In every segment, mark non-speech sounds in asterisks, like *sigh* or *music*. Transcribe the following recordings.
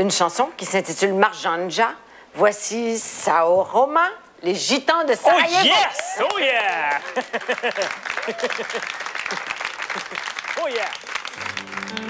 une chanson qui s'intitule Marjanja. Voici Sao Roma, les Gitans de Sarajevo. Oh yes! Oh yeah! *laughs* oh yeah!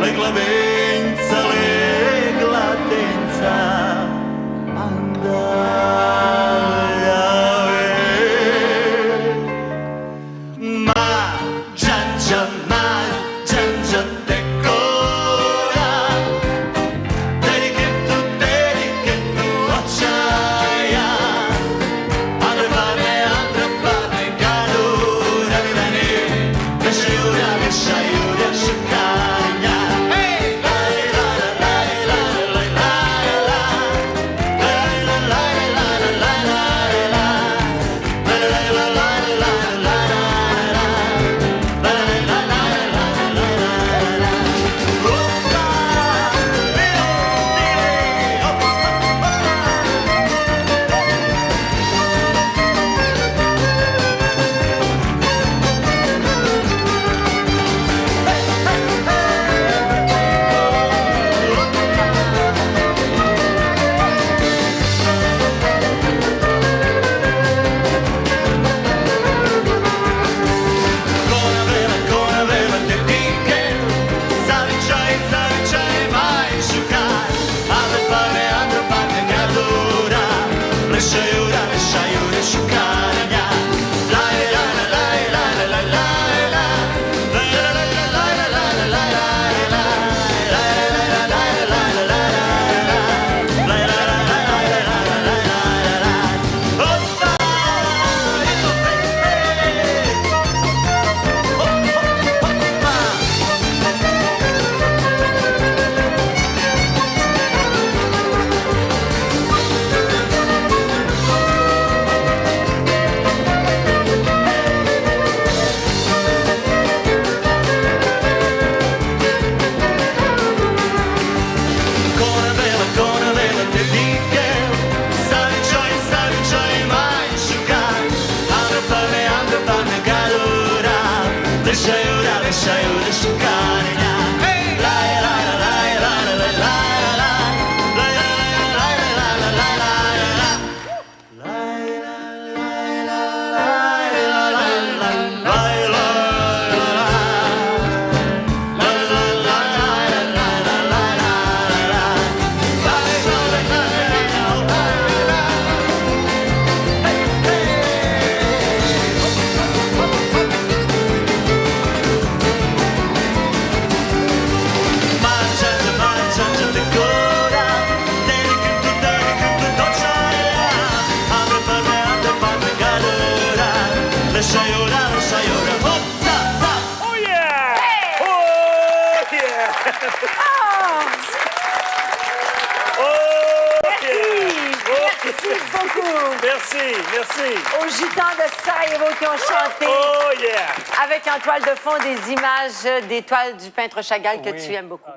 Lake Levine. I listen. Ah. Merci. Merci beaucoup. Merci, merci. Aux Gitans de Sarajevo qui ont chanté. Oh, yeah. Avec en toile de fond des images des toiles du peintre Chagall que tu aimes beaucoup.